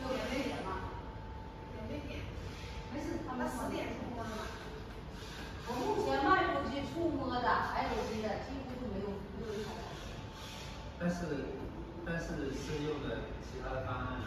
就免费点吗免费点。没事他们十点出锅的嘛。我目前卖出去触摸的还有新的几乎就没有没有一台了但是但是是用的其他的方案